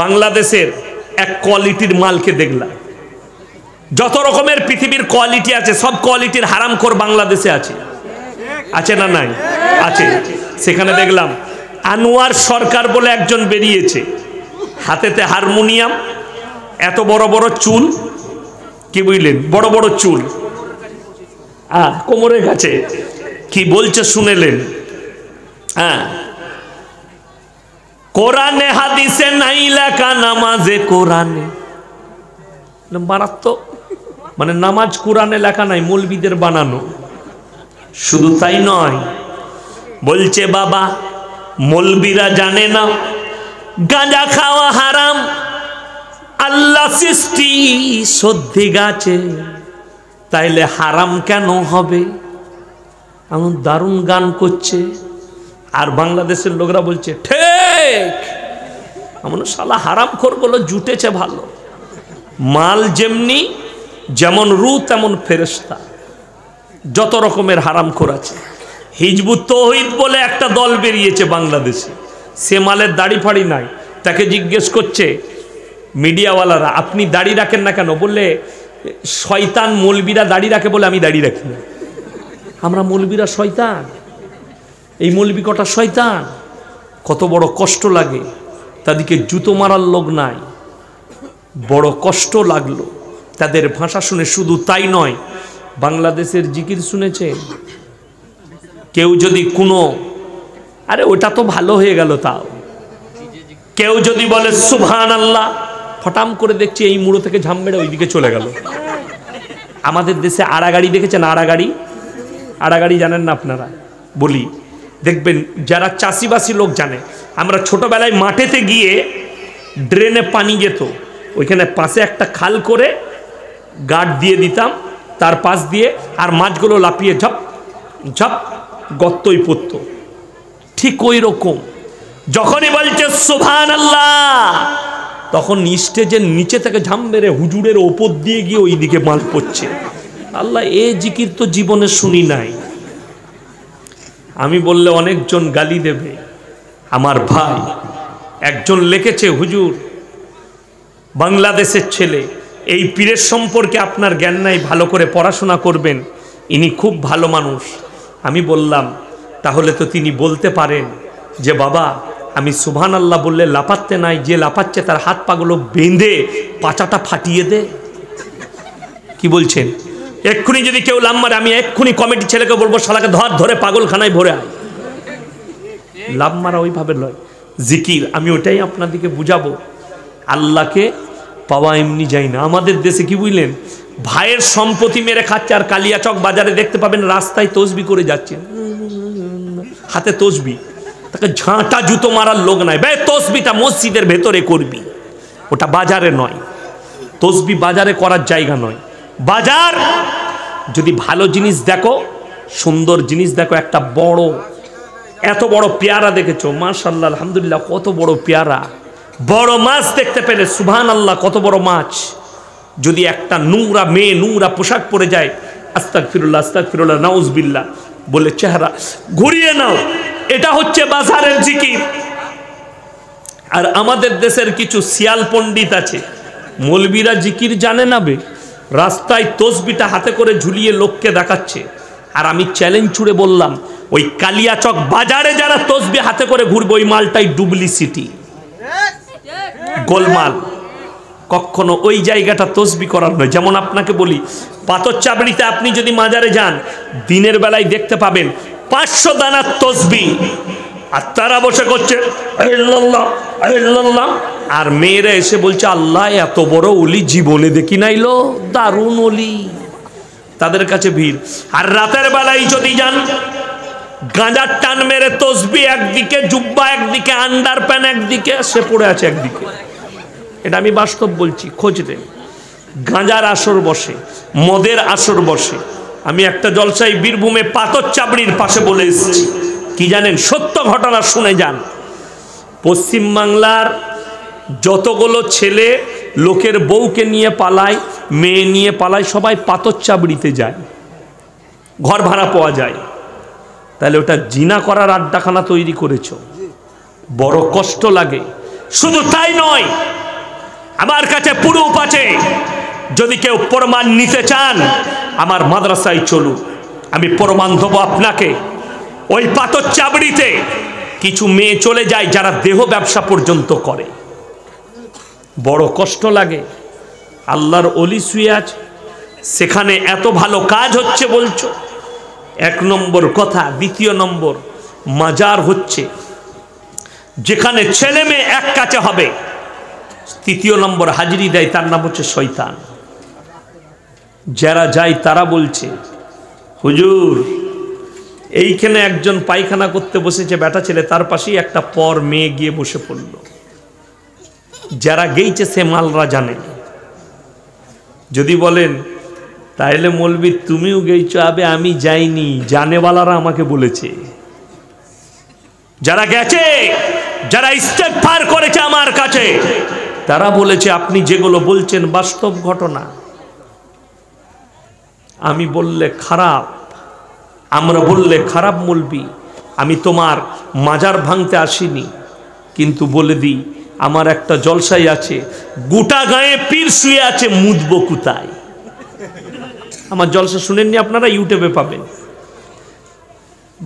বাংলাদেশের এক কোয়ালিটির মালকে দেখলাম যত রকমের পৃথিবীর কোয়ালিটি আছে, সব কোয়ালিটির হারাম হারামখোর বাংলাদেশে আছে। আছে না নাই? আছে। সেখানে দেখলাম, আনোয়ার সরকার বলে একজন বেরিয়েছে। হাতেতে হারমোনিয়াম, এত বড় বড় চুল, কি বুঝলেন? বড় বড় চুল। হ্যাঁ কোমরের কাছে। কি বলছে শুনেলেন। হ্যাঁ কোরআনে, হাদিসে নাই লেখা, নামাজে কোরআনে। মারাত্মক। মানে নামাজ কোরআনে লেখা নাই, মৌলবিদের বানানো। শুধু তাই নয়, বলছে বাবা, মৌলবিরা জানে না, গাঁজা খাওয়া হারাম, আল্লাহ সৃষ্টি সত্যি গাছে। তাইলে হারাম কেন হবে? এমন দারুণ গান করছে। আর বাংলাদেশের লোকরা বলছে শালা হারাম খোরগুলো জুটেছে ভালো। মাল যেমনি, যেমন রু তেমন ফেরেস্তা যত রকমের হারাম আছে। হিজবুত তৌহিদ বলে একটা দল বেরিয়েছে বাংলাদেশে। সে মালের দাড়ি ফাড়ি নাই। তাকে জিজ্ঞেস করছে, মিডিয়াওয়ালারা, আপনি দাড়ি রাখেন না কেন? বললে, শয়তান মৌলবিরা দাড়ি রাখে বলে আমি দাড়ি রাখি না। আমরা মৌলবিরা শয়তান। এই মৌলবি কটা শয়তান? কত বড় কষ্ট লাগে। তাদেরকে জুতো মারার লোক নাই। বড় কষ্ট লাগল। তাদের ভাষা শুনে শুধু তাই নয়, বাংলাদেশের জিকির শুনেছেন কেউ যদি কোনো, আরে ওটা তো ভালো হয়ে গেল তাও। কেউ যদি বলে সুভান আল্লাহ ফটাম করে দেখছি এই মুড়ো থেকে ঝাম মেরে ওইদিকে চলে গেল। আমাদের দেশে আড়াগাড়ি দেখেছেন আড়াগাড়ি? আড়াগাড়ি জানেন না আপনারা? বলি। দেখবেন, যারা চাষিবাসী লোক জানে, আমরা ছোটবেলায় মাঠেতে গিয়ে ড্রেনে পানি যেত। ওইখানে পাশে একটা খাল করে গার্ড দিয়ে দিতাম, তার পাশ দিয়ে আর মাছগুলো লাপিয়ে ঝপ ঝপ, গর্তই পড়তো। ঠিক ওই রকম। যখনই বলছে সুভান আল্লাহ তখন স্টেজের নিচে থেকে ঝাম মেরে হুজুরের ওপর দিয়ে গিয়ে ওই দিকে মাল পড়ছে। আল্লাহ, এ জিকির তো জীবনে শুনি নাই। আমি বললে অনেকজন গালি দেবে। আমার ভাই একজন লিখেছে, হুজুর, বাংলাদেশের ছেলে, এই পীরের সম্পর্কে আপনার জ্ঞান নাই, ভালো করে পড়াশোনা করবেন, ইনি খুব ভালো মানুষ। আমি বললাম, তাহলে তো তিনি বলতে পারেন যে, বাবা, আমি সুভান আল্লাহ বললে লাপাতে নাই, যে লাপাচ্ছে তার হাত পাগুলো বেঁধে পাচাটা ফাটিয়ে দে। কি বলছেন? এক্ষুনি যদি কেউ লাভ মারে, আমি এক্ষুনি কমিটি ছেলেকে বলব, শালাকে ধর, ধরে পাগলখানায় ভরে আয়। লাভ মারা ওইভাবে নয়। জিকির, আমি ওটাই আপনাদেরকে বুঝাবো। আল্লাহকে পাওয়া এমনি যাই না। আমাদের দেশে কি বুঝলেন? ভাইয়ের সম্পত্তি মেরে খাচ্ছে আর কালিয়াচক বাজারে দেখতে পাবেন, রাস্তায় তসবি করে যাচ্ছে। হাতে তসবি। তাকে ঝাঁটা জুতো মারার লোক নাই। বে, তসবিটা মসজিদের ভেতরে করবি। ওটা বাজারে নয়। তসবি বাজারে করার জায়গা নয়। বাজার, যদি ভালো জিনিস দেখো, সুন্দর জিনিস দেখো, একটা বড়, এত বড় পেয়ারা দেখেছ মাশাল্লাহ আলহামদুলিল্লাহ, কত বড় পেয়ারা। বড় মাছ দেখতে পেলে সুবহান আল্লাহ কত বড় মাছ। যদি একটা নোংরা মেয়ে, নোংরা পোশাক পরে যায় আস্তাক ফিরুল্লাহ আস্তাক ফিরুল্লাহ নাউজবিল্লা বলে চেহারা, ঘুরিয়ে নাও। এটা হচ্ছে বাজারের জিকির। আর আমাদের দেশের কিছু শিয়াল পণ্ডিত আছে, মৌলবীরা জিকির জানে না বে? রাস্তায় তসবিটা হাতে করে ঝুলিয়ে লোককে দেখাচ্ছে। আর আমি চ্যালেঞ্জ ছুড়ে বললাম, ওই কালিয়াচক বাজারে যারা তসবি হাতে করে ঘুরবে, ওই মালটাই ডুপ্লিসিটি গোলমাল। কখনো ওই জায়গাটা তসবি করার নয়। যেমন আপনাকে বলি, পাথর চাবড়িতে আপনি যদি মাজারে যান, দিনের বেলায় দেখতে পাবেন পাঁচশো দানার তসবি। আর তারা বসে করছে আর মেয়েরা এসে বলছে, আল্লাহ, এত বড় অলি জীবনে দেখি নাইলো দারুণ অলি। তাদের কাছে ভিড়। আর রাতের বেলায় যদি যান, গাঁজার টান মেরে তসবি একদিকে, জুব্বা একদিকে আন্ডার প্যান একদিকে, সে পড়ে আছে একদিকে। এটা আমি বাস্তব বলছি, খোঁজ দেন গাঁজার আসর বসে, মদের আসর বসে। আমি একটা জলসাই বীরভূমে পাথর চাবড়ির পাশে বলে এসেছি। কি জানেন? সত্য ঘটনা শুনে যান। পশ্চিমবাংলার যতগুলো ছেলে লোকের বউকে নিয়ে পালায়, মেয়ে নিয়ে পালায়, সবাই পাথর চাবড়িতে যায়। ঘর ভাড়া পাওয়া যায়। তাহলে ওটা জিনা করার আড্ডাখানা তৈরি করেছ। বড় কষ্ট লাগে। শুধু তাই নয়, আমার কাছে পুরুপ আছে। যদি কেউ প্রমাণ নিতে চান, আমার মাদ্রাসায় চলুন। আমি প্রমাণ দেবো আপনাকে। ওই পাথর চাবড়িতে কিছু মেয়ে চলে যায় যারা দেহ ব্যবসা পর্যন্ত করে। বড় কষ্ট লাগে। আল্লাহর অলি শুয়ে আছে। সেখানে এত ভালো কাজ হচ্ছে বলছো। এক নম্বর কথা, দ্বিতীয় নম্বর, মাজার হচ্ছে। যেখানে ছেলে মেয়ে এক কাছে হবে। তৃতীয় নম্বর হাজিরি দেয়, তার নাম হচ্ছে শৈতান যারা যায় তারা বলছে, হুজুর এইখানে একজন পায়খানা করতে বসেছে বেটা ছেলে, তার পাশেই একটা পর মেয়ে গিয়ে বসে পড়ল। যারা গেইছে সে মালরা জানে। যদি বলেন, তাইলে মলবি, তুমিও গেইছো, আবে আমি যাইনি। জানেওয়ালারা আমাকে বলেছে। যারা গেছে, যারা স্টেপ পার করেছে আমার কাছে, তারা বলেছে, আপনি যেগুলো বলছেন বাস্তব ঘটনা। আমি বললে, খারাপ। আমরা বললে, খারাপ মলবি, আমি তোমার মাজার ভাঙতে আসিনি। কিন্তু বলে দিই, আমার একটা জলসাই আছে, গোটা গায়ে পীর শুয়ে আছে, মুদব কুতায়। আমার জলসা শুনেননি আপনারা? ইউটিউবে পাবেন।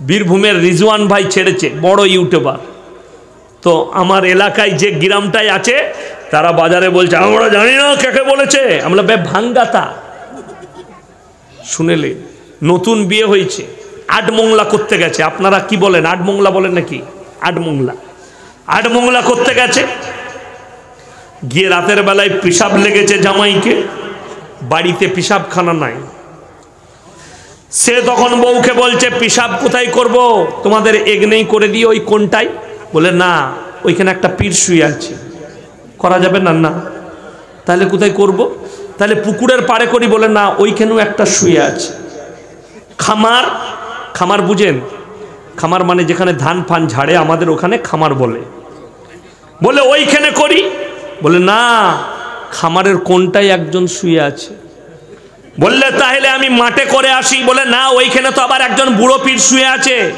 বীরভূমের রিজওয়ান ভাই ছেড়েছে, বড় ইউটিউবার। তো আমার এলাকায় যে গ্রামটাই আছে, তারা বাজারে বলছে, আমরা জানি না কাকে বলেছে। আমরা বে ভাঙ্গাতা। শুনেলে নতুন বিয়ে হয়েছে, আট মোংলা করতে গেছে। আপনারা কি বলেন? আট মোংলা বলেন নাকি? আট মোংলা। আট মোংলা করতে গেছে। গিয়ে রাতের বেলায় পিসাব লেগেছে জামাইকে। বাড়িতে পিসাবখানা নাই। সে তখন বউকে বলছে পিসাব কোথায় করব? তোমাদের এগনেই করে দিয়ে ওই কোনটাই? বলে, না, ওইখানে একটা পীর শুয়ে আছে। করা যাবে না না। তাহলে কোথায় করব? তাহলে পুকুরের পাড়ে করি বলে, না, ওইখানেও একটা শুয়ে আছে। খামার খামার বুঝেন? খামার মানে যেখানে ধান ফান ঝাড়ে, আমাদের ওখানে খামার বলে। বলে, ওইখানে করি? বলে, না, খামারের কোনটাই একজন শুয়ে আছে। বললে, তাহলে আমি মাঠে করে আসি। বলে, না, ওইখানে তো আবার একজন বুড়ো পীর শুয়ে আছে।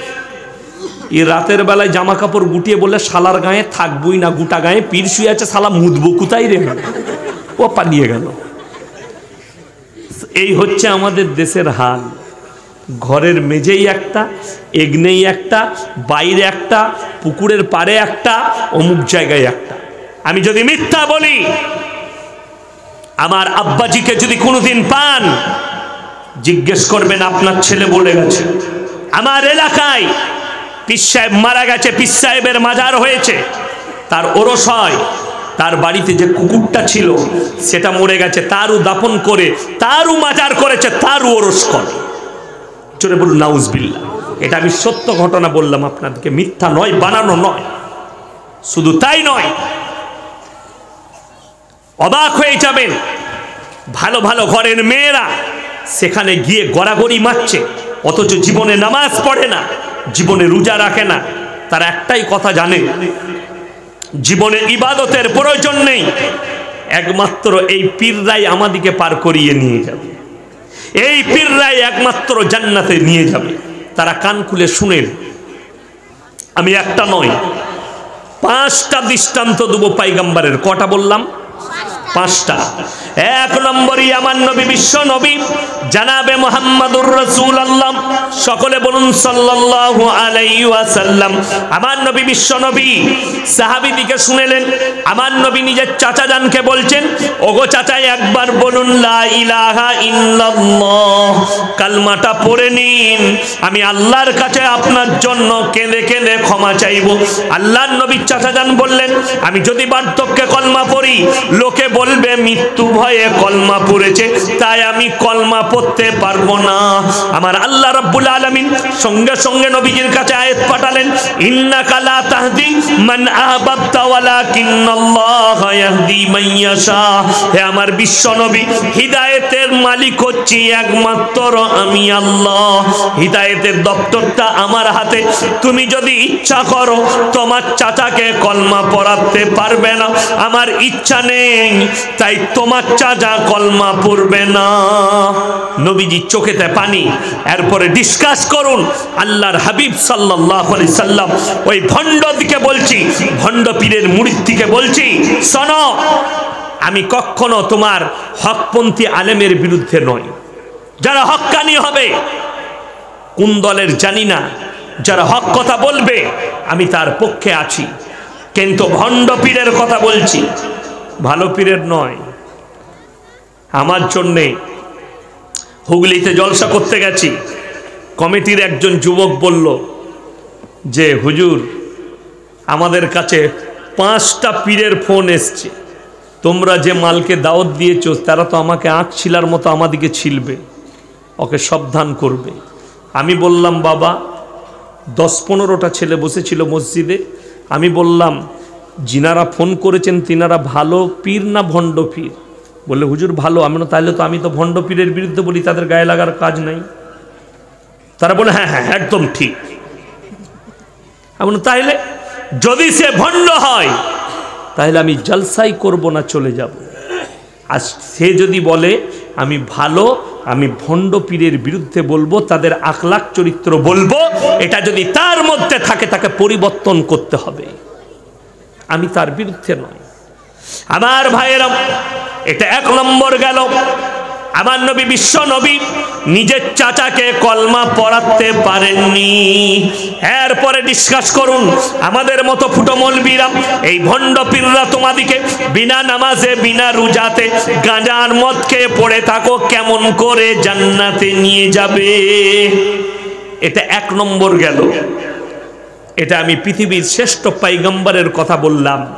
এই রাতের বেলায় জামা কাপড় গুটিয়ে বলে শালার গায়ে থাকবই না, গোটা গায়ে পীর শুয়ে আছে, শালা মুদবো কোথায় রে? ও পালিয়ে গেল। এই হচ্ছে আমাদের দেশের হাল। ঘরের মেঝেই একটা, এগনেই একটা, বাইরে একটা, পুকুরের পাড়ে একটা, অমুক জায়গায় একটা। আমি যদি মিথ্যা বলি, আমার আব্বাজিকে যদি কোনোদিন পান, জিজ্ঞেস করবেন, আপনার ছেলে বলে গেছে। আমার এলাকায় পিস সাহেব মারা গেছে পিস সাহেবের মাজার হয়েছে। তার ওরস হয়, তার বাড়িতে যে কুকুরটা ছিল, সেটা মরে গেছে, তারও দাপন করে, তারও মাজার করেছে, তারও ওরস করে। চলে বলুন নাউজবিল্লা এটা আমি সত্য ঘটনা বললাম আপনাদেরকে, মিথ্যা নয়, বানানো নয়। শুধু তাই নয়, অবাক হয়ে যাবেন, ভালো ভালো ঘরের মেয়েরা সেখানে গিয়ে গড়াগড়ি মারছে, অথচ জীবনে নামাজ পড়ে না, জীবনে রোজা রাখে না। তার একটাই কথা জানে, জীবনে ইবাদতের প্রয়োজন নেই, একমাত্র এই পীররাই আমাদিকে পার করিয়ে নিয়ে যাবে। এই পীররাই একমাত্র জান্নাতে নিয়ে যাবে। তারা কান খুলে শুনেন, আমি একটা নয়, পাঁচটা দৃষ্টান্ত দেবো পাইগাম্বারের। কটা বললাম? পাঁচটা। এক নম্বরই আমার নবী, বিশ্ব নবী, জানাবে মোহাম্মদুর রসুল আল্লাহ সকলে বলুন সাল্লাল্লাহু আলাইহি ওয়াসাল্লাম। আমার নবী, বিশ্ব নবী সাহাবীদিকে শুনেলেন, আমার নবী নিজের চাচা জানকে বলছেন, ওগো চাচা, একবার বলুন, লা ইলাহা ইল্লাল্লাহ। কালমাটা পড়ে নিন। আমি আল্লাহর কাছে আপনার জন্য কেঁদে কেঁদে ক্ষমা চাইব। আল্লাহর নবীর চাচা জান বললেন, আমি যদি বার্ধক্যে কলমা পড়ি, লোকে বলবে, মৃত্যু ভয়ে কলমা পড়েছে, তাই আমি কলমা পড়তে পারব না। আমার আল্লাহ রাব্বুল আলামিন সঙ্গে সঙ্গে নবীজির কাছে আয়াত পাঠালেন, ইন্নাকা লা তাহদি মান আহবাবতা ওয়ালাকিন্নাল্লাহ ইয়াহদি মান ইয়াশা। হে আমার বিশ্ব নবী, হিদায়েতের মালিক হচ্ছি একমাত্র আমি আল্লাহ। হিদায়েতের দপ্তরটা আমার হাতে। তুমি যদি ইচ্ছা করো, তোমার চাচাকে কলমা পড়াতে পারবে না। আমার ইচ্ছা নেই তাই তোমার চাচা কলমা পড়বে না। নবীজি চোখেতে পানি, এরপরে ডিসকাস করুন, আল্লাহর হাবিব আলাইহি সাল্লাম ওই ভণ্ডদিকে বলছি, ভণ্ড পীরের মুরিদটিকে বলছি, শোনো, আমি কখনো তোমার হকপন্থী আলেমের বিরুদ্ধে নই। যারা হক্কানি হবে, কোন দলের জানি না, যারা হক কথা বলবে, আমি তার পক্ষে আছি। কিন্তু ভণ্ড পীরের কথা বলছি ভালো পীরের নয়। আমার জন্যে হুগলিতে জলসা করতে গেছি। কমিটির একজন যুবক বলল যে, হুজুর, আমাদের কাছে পাঁচটা পীরের ফোন এসছে। তোমরা যে মালকে দাওয়াত দিয়েছ, তারা তো আমাকে আঁক ছিলার মতো আমাদিকে ছিলবে। ওকে সাবধান করবে। আমি বললাম, বাবা, দশ পনেরোটা ছেলে বসেছিল মসজিদে। আমি বললাম যিনারা ফোন করেছেন, তিনারা ভালো পীর না ভণ্ড পীর? বললে, হুজুর, ভালো। আমি তাহলে তো আমি তো ভণ্ড পীরের বিরুদ্ধে বলি, তাদের গায়ে লাগার কাজ নাই। তারা বলে হ্যাঁ হ্যাঁ একদম ঠিক। আমি তাহলে যদি সে ভণ্ড হয়, তাহলে আমি জলসাই করব না, চলে যাব। আর সে যদি বলে, আমি ভালো, আমি ভণ্ড পীরের বিরুদ্ধে বলব, তাদের আখলাখ চরিত্র বলব, এটা যদি তার মধ্যে থাকে, তাকে পরিবর্তন করতে হবে। আমি তার বিরুদ্ধে নয়। আমার ভাইয়েরা এটা এক নম্বর গেল। আমার নবী বিশ্ব নবী নিজের চাচাকে কলমা পড়াতে পারেননি। এরপরে ডিসকাস করুন, আমাদের মতো ফুটো মলবিরা, এই ভণ্ড পীররা তোমাদিকে বিনা নামাজে, বিনা রুজাতে গাঁজার মদ খেয়ে পড়ে থাকো, কেমন করে জান্নাতে নিয়ে যাবে? এটা এক নম্বর গেল। এটা আমি পৃথিবীর শ্রেষ্ঠ পাইগম্বরের কথা বললাম।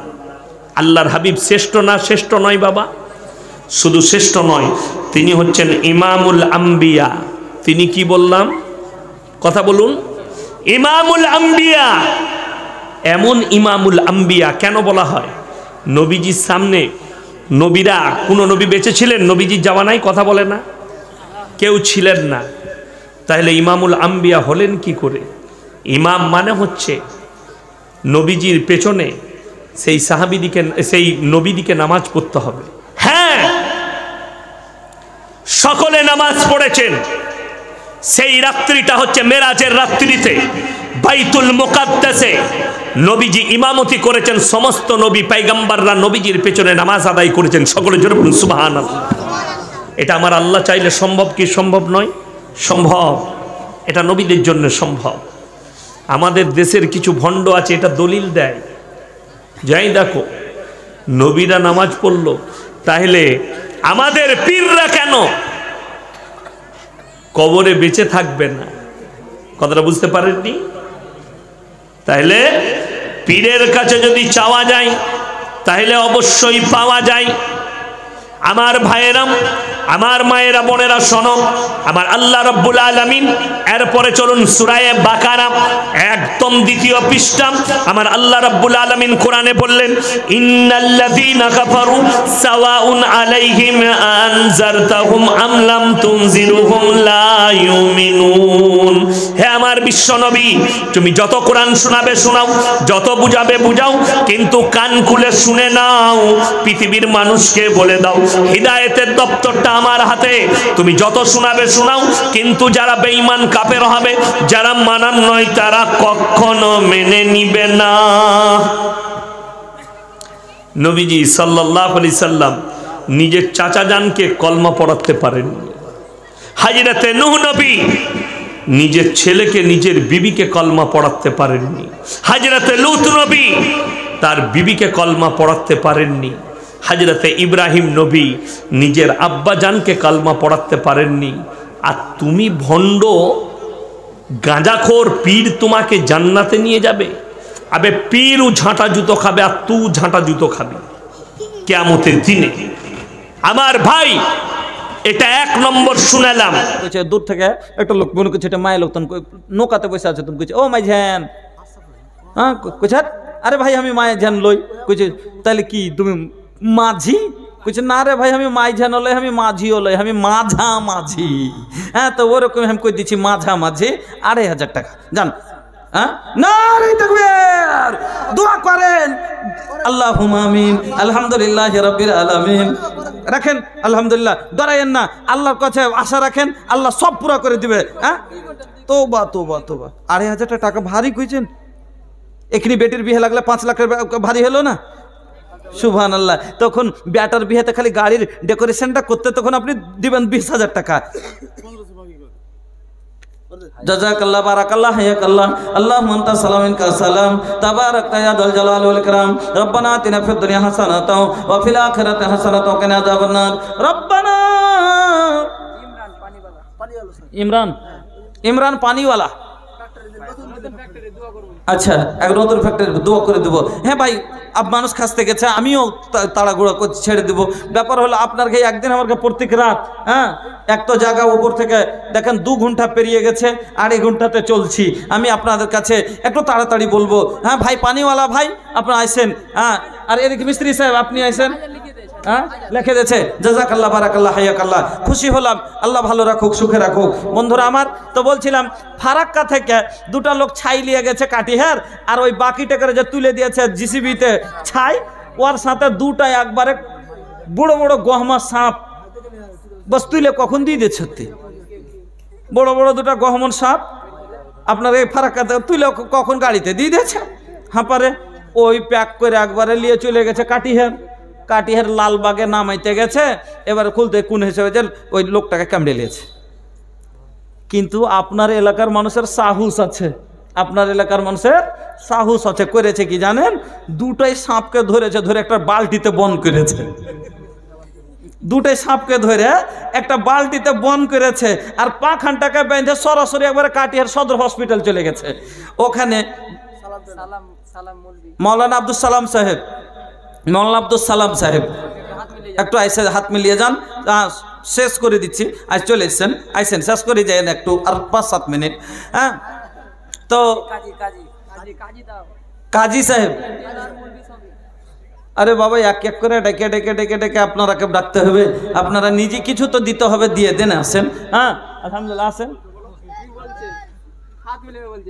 আল্লাহর হাবিব শ্রেষ্ঠ না শ্রেষ্ঠ নয় বাবা? শুধু শ্রেষ্ঠ নয়, তিনি হচ্ছেন ইমামুল আম্বিয়া। তিনি কি বললাম? কথা বলুন। ইমামুল আম্বিয়া। এমন ইমামুল আম্বিয়া কেন বলা হয়? নবীজির সামনে নবীরা কোনো নবী বেঁচে ছিলেন? নবীজির জামানায় কথা বলে না। কেউ ছিলেন না। তাহলে ইমামুল আম্বিয়া হলেন কি করে? ইমাম মানে হচ্ছে নবীজির পেছনে সেই সাহাবিদিকে, সেই নবীদিকে নামাজ পড়তে হবে। হ্যাঁ! সকলে নামাজ পড়েছেন। সেই রাত্রিটা হচ্ছে মেরাজের রাত্রিতে। বাইতুল মুকাদ্দাসে নবীজি ইমামতি করেছেন, সমস্ত নবী পাইগাম্বাররা নবীজির পেছনে নামাজ আদায় করেছেন। সকলে জোরে বলুন সুবাহান এটা আমার আল্লাহ চাইলে সম্ভব কি সম্ভব নয়? সম্ভব। এটা নবীদের জন্য সম্ভব। আমাদের দেশের কিছু ভণ্ড আছে, এটা দলিল দেয়। যাই দেখো, নবীরা নামাজ পড়ল, তাহলে আমাদের পীররা কেন? কবরে বেঁচে থাকবে না। কথাটা বুঝতে পারেননি? তাহলে পীরের কাছে যদি চাওয়া যায়, তাহলে অবশ্যই পাওয়া যায়। আমার ভাইয়েরাম আমার মায়েরা, বোনেরা, শোনো, আমার আল্লাহ রব্বুল আলমিন, এরপরে চলুন সুরায়ে বাকারা, একদম দ্বিতীয় পৃষ্ঠা, আমার আল্লাহ রব্বুল আলমিন কোরআনে বললেন, ইন্নাল্লাযীনা কাফারু সাওয়াউন আলাইহিম আনজারতাহুম আম লাম তুনজিরুহুম লা ইউমিনুন। হে আমার বিশ্ব নবী তুমি যত কোরআন শোনাবে শোনাও, যত বুঝাবে বুঝাও, কিন্তু কান খুলে শুনে নাও, পৃথিবীর মানুষকে বলে দাও, হৃদায়তের দপ্তরটা আমার হাতে। তুমি যত শোনাবে, শোনাও। কিন্তু যারা বেঈমান কাপের হবে, যারা মানান নয়, তারা কখনো মেনে নিবে না। নবীজি সাল্লাহ আলি সাল্লাম নিজের চাচা জানকে কলমা পড়াতে পারেননি। হাজিরাতে নুহ নবী নিজের ছেলেকে, নিজের বিবিকে কলমা পড়াতে পারেননি। হাজরাতে লুত নবী তার বিবিকে কলমা পড়াতে পারেননি। হাজরাতে ইব্রাহিম নবী নিজের আব্বাজানকে কালমা পড়াতে পারেননি। আর তুমি ভণ্ড গাঁজাখোর পীর তোমাকে জান্নাতে নিয়ে যাবে। আবে পীরও ঝাঁটা জুতো খাবে আর তু ঝাঁটা জুতো খাবি। কেমতের দিনে আমার ভাই, এটা এক নম্বর শুনালাম। দূর থেকে একটা লোক মনে করছে এটা মায়ের লোক নৌকাতে বসে আছে। তুমি কইছে, ও মাই ঝ্যান হ্যাঁ ক- কইছে, আরে ভাই, আমি মায়ের ঝ্যান লই। কইছে তাহলে কি, তুমি মাঝি? কইছে, না রে ভাই, আমি মাই ঝ্যান লই আমি মাঝিও লই আমি মাঝা মাঝি। হ্যাঁ তো ওরকম আমি কই দিচ্ছি মাঝা মাঝি, আড়াই হাজার টাকা। জান হ্যাঁ? না রে করেন। রাখেন না কাছে আশা রাখেন, আল্লাহ সব পুরো করে দিবে হ্যাঁ? আড়াই টাকা ভারী কইছেন? এখানে বেটির বিয়ে লাগলে পাঁচ লাখের ভারী হলো না? সুবহান আল্লাহ তখন ব্যাটার বিয়েতে খালি গাড়ির ডেকোরেশনটা করতে তখন আপনি দিবেন বিশ হাজার টাকা। বারাকাল্লাহ হায়াকাল্লাহ আল্লাহুম্মা আনতা সালামিন কা সালাম। তাবারাকতা ইয়া দাল জালাল ওয়াল ইকরাম। রব্বানা আতিনা ফিদ দুনিয়া ওয়া ফিল আখিরাতি ওয়া কিনা আযাবান নার। রব্বানা ইমরান? ইমরান পানিওয়ালা। আচ্ছা এক নতুন ফ্যাক্টরি দোয়া করে দেবো। হ্যাঁ ভাই মানুষ খাসতে গেছে, আমিও তা- তাড়াহুড়ো করে ছেড়ে দেবো। ব্যাপার হলো আপনার কাছে একদিন আমার প্রত্যেক রাত হ্যাঁ? এক তো জায়গা উপর থেকে দেখেন দু ঘণ্টা পেরিয়ে গেছে, আড়াই ঘন্টাতে চলছি। আমি আপনাদের কাছে একটু তাড়াতাড়ি বলব। হ্যাঁ ভাই, পানিওয়ালা ভাই, আপনারা আইসেন হ্যাঁ? আর এদিকে মিস্ত্রি সাহেব, আপনি আইসেন? হ্যাঁ? লিখে দিয়েছে, জাজাকাল্লাহ, বারাকাল্লাহ, হাইয়াকাল্লাহ। খুশি হলাম, আল্লাহ ভালো রাখুক, সুখে রাখুক। বন্ধুরা আমার, তো বলছিলাম, ফারাক্কা থেকে দুটা লোক ছাই নিয়ে গেছে কাটিহার, আর ওই বাকিটা করে যে তুলে দিয়েছে জিসিবিতে ছাই, ওর সাথে দুটা একবারে বড় বড় গহমা সাপ। বস, তুইলে কখন দিয়ে সত্যি? বড় বড় দুটো গহমন সাপ। আপনার এই ফারাক্কাতে ক- কখন গাড়িতে দিয়ে দিয়েছে? হাঁপারে, ওই প্যাক করে একবারে নিয়ে চলে গেছে কাটিহার। কাটিহার লালবাগে নামাইতে গেছে এবারে খুলতে কোন হিসেবে যে ওই লোকটাকে কামড়ে নিয়েছে কিন্তু আপনার এলাকার মানুষের সাহস আছে আপনার এলাকার মানুষের সাহস আছে করেছে কি জানেন? দুটাই সাপকে ধরেছে ধরে একটা বালতিতে বন করেছে। দুটাই সাপকে ধরে একটা বালতিতে বন করেছে আর পাখানটাকে বেঁধে সরাসরি একবারে কাটিয়ার সদর হসপিটাল চলে গেছে। ওখানে মৌলানা আব্দুল সালাম সাহেব মৌলানা আব্দুল সালাম সাহেব একটু আইসে হাত মিলিয়ে যান। শেষ করে দিচ্ছি। আজ চলে এসছেন আইসেন শেষ করে যাই একটু আর পাঁচ সাত মিনিট। হ্যাঁ? তো কাজী সাহেব আর বাবা এক এক করে ডেকে ডেকে ডেকে ডেকে আপনারা আপনারাকে ডাকতে হবে। আপনারা নিজে কিছু তো দিতে হবে দিয়ে দেন আসেন। হ্যাঁ? আলহামদুলিল্লাহ আসেন।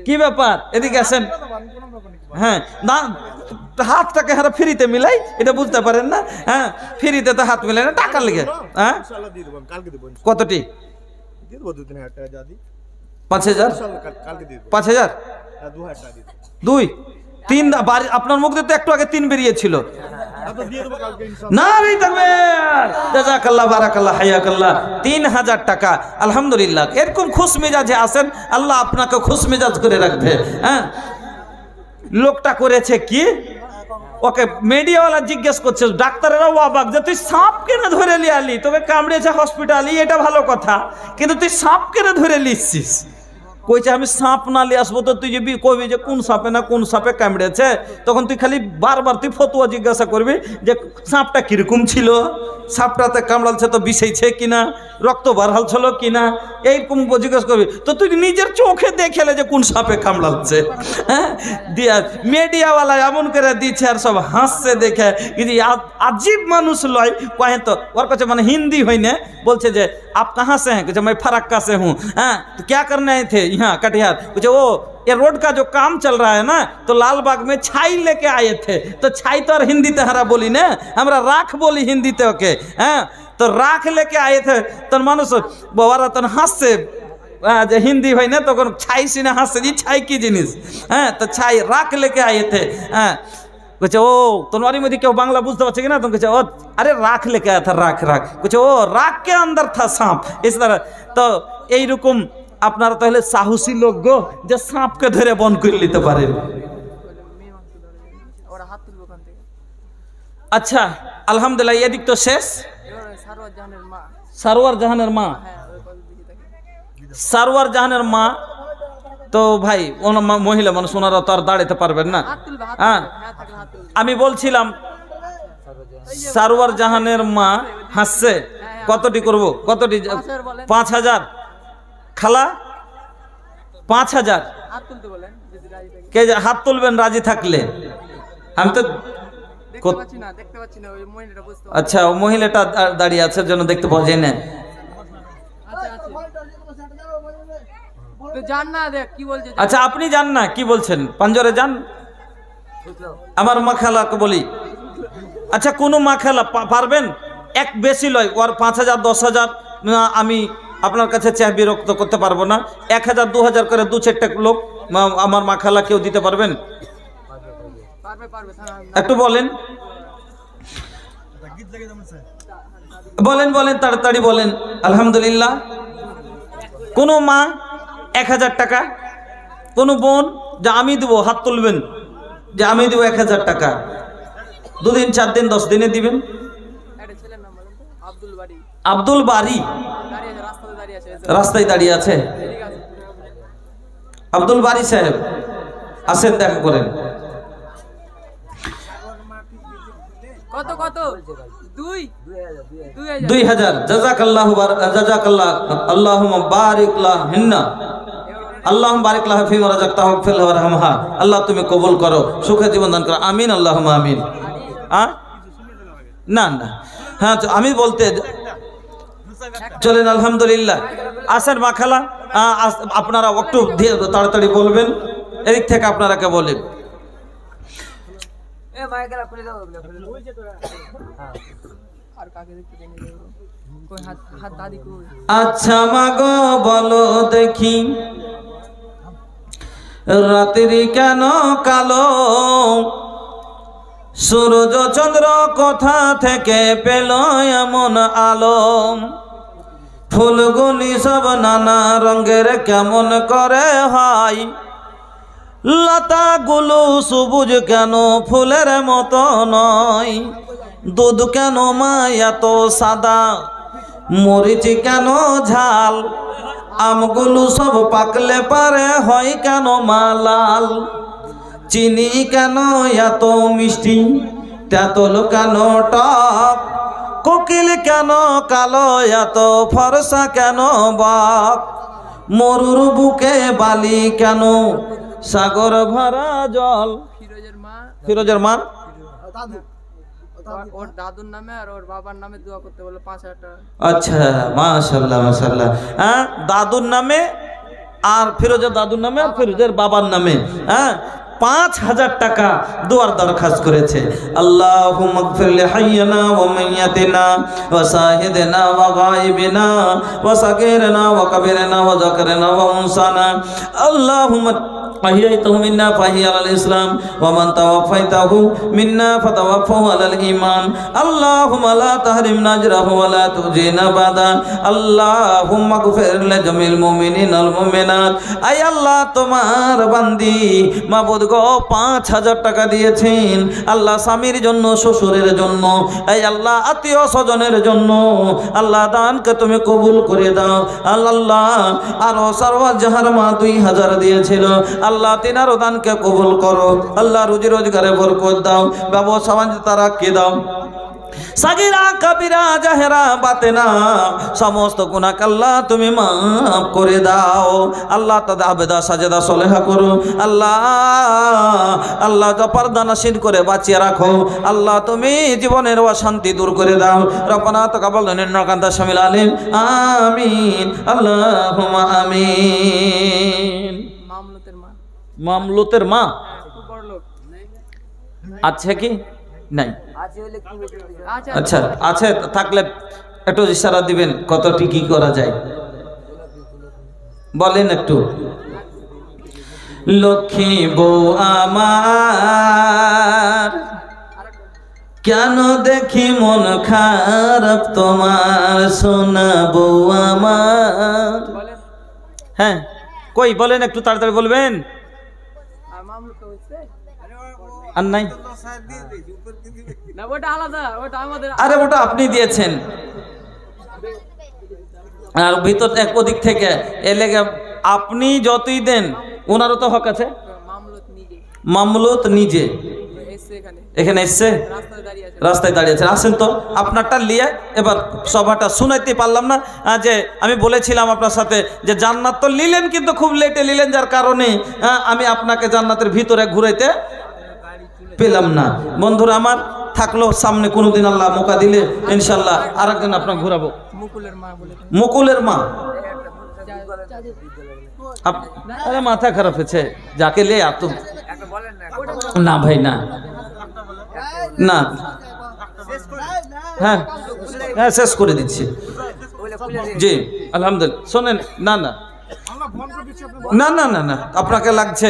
কি ব্যাপার? এদিকে আসেন। হ্যাঁ হাতটাকে হারা ফ্রিতে মিলাই এটা বুঝতে পারেন না। হ্যাঁ ফ্রিতে তো হাত মিলাই না টাকার লেগে। হ্যাঁ? কতটি? পাঁচ হাজার? পাঁচ হাজার? হ্যাঁ দুই? তিন বাড়ি আপনার মুখ দিয়ে তো একটু আগে তিন বেরিয়েছিল। না রে তাকবীর। জাযাকাল্লাহ বারাকাল্লাহ হায়াকাল্লাহ তিন হাজার টাকা। আলহামদুলিল্লাহ। এরকম খুশ মেজাজে আসেন আল্লাহ আপনাকে খুশ মেজাজ করে রাখবে হ্যাঁ? লোকটা করেছে কি? ওকে মিডিয়াওয়ালা জিজ্ঞেস করছে ডাক্তারেরাও অবাক যে তুই সাপ কেন ধরে নিয়ে আলি তোকে কামড়েছে হসপিটালে এটা ভালো কথা। কিন্তু তুই সাপ কেন ধরে লিখছিস কইছে, আমি সাপ না নিয়ে আসব তো তুই যদি কবি যে কোন সাপে না কোন সাপে কামড়েছে তখন তুই খালি বারবার তুই ফতুয়া জিজ্ঞাসা করবি যে, সাপটা কীরকম ছিল? সাপটাতে কামড়ালছে তো বিষেছে কিনা? রক্ত বার হালছিল কিনা? এইরকম জিজ্ঞেস করবি, তো তুই নিজের চোখে দেখেলে যে কোন সাপে কামড়ালছে? হ্যাঁ? দিয়া মিডিয়াওয়ালা এমন করে দিচ্ছে আর সব হাসছে দেখে। কিন্তু আজীব মানুষ লয় কহে তো, ওর কাছে মানে হিন্দি হইনে বলছে যে আপ কাহা সে হ্যাঁ কাছে ফারাক্কা সে হ্যাঁ? তো ক্যা করনে আয়ে থে यहाँ कटिहार कुछ वो ये रोड का जो काम चल रहा है ना तो लाल बाग में छाई लेके आए थे तो छाई तो और हिंदी ते हरा बोली ना हमरा राख बोली हिंदी ते ओके हाँ तो राख लेके आए थे तो মানুষ বাবারা তখন হাসছে হ্যাঁ, যে হিন্দি হয় না তখন ছাই সিনে হাসছে জি ছাই কি জিনিস হ্যাঁ তো ছাই রাখ লেকে আয়ে থে হ্যাঁ বলছে ও তোমার মধ্যে কেউ বাংলা বুঝতে পারছে কিনা তুমি ও আরে রাখ লেকে আয়া থা রাখ রাখ বলছে ও রাখ কে আন্দার থা সাপ ইস तरह তো এইরকম আপনারা তাহলে সাহসী লোক গো যে সাপকে ধরে বন করে নিতে পারেন আচ্ছা আলহামদুলিল্লাহ এদিক তো শেষ? সারোয়ার জাহানের মা। সারোয়ার জাহানের মা? হ্যাঁ তো ভাই মহিলা মানুষ ওনারা তো আর দাঁড়াতে পারবেন না। হ্যাঁ হ্যাঁ আমি বলছিলাম সারোয়ার জাহানের মা হাসছে। কতটি করব? কতটি? পাঁচ হাজার? খালা? পাঁচ হাজার। কে হাত তুলবেন রাজি থাকলে। আমি তো আচ্ছা ও মহিলাটা দাঁড়িয়ে আছে জন্য দেখতে পাওয়া যায় না। আচ্ছা বলছে আচ্ছা আপনি যান না কি বলছেন? পাঞ্জরে যান। আমার মা খালাকে বলি। আচ্ছা কোনো মা খালা পা- পারবেন? এক বেশি লয় ওর পাঁচ হাজার দশ হাজার না, আমি আপনার কাছে চেয়ে বিরক্ত করতে পারব না। এক হাজার দু হাজার করে দু চারটে লোক আমার মাখালা কেউ দিতে পারবেন? একটু বলেন। বলেন বলেন তাড়াতাড়ি বলেন। আলহামদুলিল্লাহ। কোনো মা এক হাজার টাকা কোনো বোন যে আমি দেবো হাত তুলবেন। যে আমি দেবো এক হাজার টাকা। দুদিন চার দিন দশ দিনে দিবেন। আব্দুল বাড়ি রাস্তায় দাঁড়িয়ে আছে। আব্দুল বারি সাহেব আসেন দেখা করেন। কত কত? দুই? দুই হাজার। জাজাকাল্লাহ জাজাকাল্লাহ আল্লাহ হিন্না। আল্লাহ আল্লাহ তুমি কবুল করো সুখে জীবন দান করো। আমিন আল্লাহুম্মা আমিন। আ? না না। হ্যাঁ আমি বলতে চলেন আলহামদুলিল্লাহ। আসেন মাখালা আপনারা একটু তাড়াতাড়ি বলবেন এদিক থেকে আপনারা কে বলেন আচ্ছা মাগো বলো দেখি। রাত্রি কেন কালো? সূর্য চন্দ্র কোথা থেকে পেল এমন আলো? ফুলগুলি সব নানা রঙের কেমন করে হয়? লতাগুলো সবুজ কেন ফুলের মতো নয়? দুধ কেন মা এত সাদা? মরিচ কেন ঝাল? আমগুলো সব পাকলে পারে হয় কেন মা লাল চিনি কেন এত মিষ্টি? তেতল কেন টক? কোকিল কেন কালো এত ফরসা কেন বাপ? মরুর বুকে বালি কেন? সাগর ভরা জল। ফিরোজের মা। ওর- ওর দাদুর নামে আর ওর বাবার নামে দোয়া করতে বলে পাঁচ হাজার টাকা। আচ্ছা মাশাল্লাহ মাশাল্লাহ। হ্যাঁ দাদুর নামে আর ফিরোজের দাদুর নামে আর ফিরোজের বাবার নামে। হ্যাঁ পাঁচ হাজার টাকা দোয়ার দরখাস্ত করেছে। আল্লাহ হাইয়ানা ও মাইয়াতিনা ও সাহিদেনা ও গাইবিনা ও সাকিরনা ও কবিরনা ও জাকরনা আহিয়াইতাহু মিন্না ফাহি ইসলাম ওয়া মান তাওয়াফাইতাহু মিন্না ফাতাওয়াফাহু আলাল ঈমান। আল্লাহুম্মা লা তাহরিমনা আজরাহু ওয়া লা তুজিনা বাদা। আল্লাহুম্মা গফির লিজামিল মুমিনিন আল আল্লাহ, তোমার বান্দি মাবুদ গো 5000 টাকা দিয়েছেন। আল্লাহ স্বামীর জন্য, শ্বশুরের জন্য এই আল্লাহ আত্মীয় স্বজনের জন্য আল্লাহ দানকে তুমি কবুল করে দাও। আল্লাহ আরও সারওয়াজ জাহার দুই হাজার দিয়েছিল। আল্লাহ তিনার দানকে কবুল করো। আল্লাহ রুজি রোজগারে বরকত দাও, ব্যবসা তারা কে দাও। সাগিরা, কাবিরা, জাহেরা, বাতেনা, সমস্ত গুনাহ আল্লাহ তুমি মাফ করে দাও। আল্লাহ তাদের আবেদা, সাজেদা, সলেহা করো। আল্লাহ আল্লাহ জপারদা নাসির করে বাঁচিয়ে রাখো। আল্লাহ তুমি জীবনের অশান্তি দূর করে দাও। রপনা তো কাবল নির্ণকান্তা শামিল আলিম। আমিন আল্লাহ আমিন। মামলুতের মা? আছে কি? নাই। আচ্ছা আছে, থাকলে একটু ইশারা দিবেন কতটি কি করা যায়। বলেন একটু। লক্ষ্মী বউ আমার, কেন দেখি মন খারাপ তোমার? সোনা বউ আমার। হ্যাঁ কই বলেন একটু তাড়াতাড়ি বলবেন আর মামলুক হচ্ছে আর নাই? আরে ওটা আপনি দিয়েছেন। আর ভিতর এক ওদিক থেকে এলে আপনি যতই দেন ওনারও তো হক আছে। মামলত নিজে। মামলত নিজে। এখানে। এসছে? রাস্তায় দাঁড়িয়ে আছে। আছেন আসেন তো আপনারটা নিয়ে এবার সভাটা শুনাইতে পারলাম না যে আমি বলেছিলাম আপনার সাথে যে জান্নাত তো নিলেন কিন্তু খুব লেটে নিলেন যার কারণে আমি আপনাকে জান্নাতের ভিতরে ঘুরাইতে পেলাম না। বন্ধুরা আমার থাকল সামনে কোনোদিন আল্লাহ মোকা দিলে ইনশাল্লাহ আর একদিন আপনার ঘুরাবো। মুকুলের মা আরে মাথা খারাপ হয়েছে যাকে লে এত না ভাই না। না। হ্যাঁ হ্যাঁ শেষ করে দিচ্ছি। জি আলহামদুলিল্লাহ। শোনেন না না। না না না না আপনাকে লাগছে।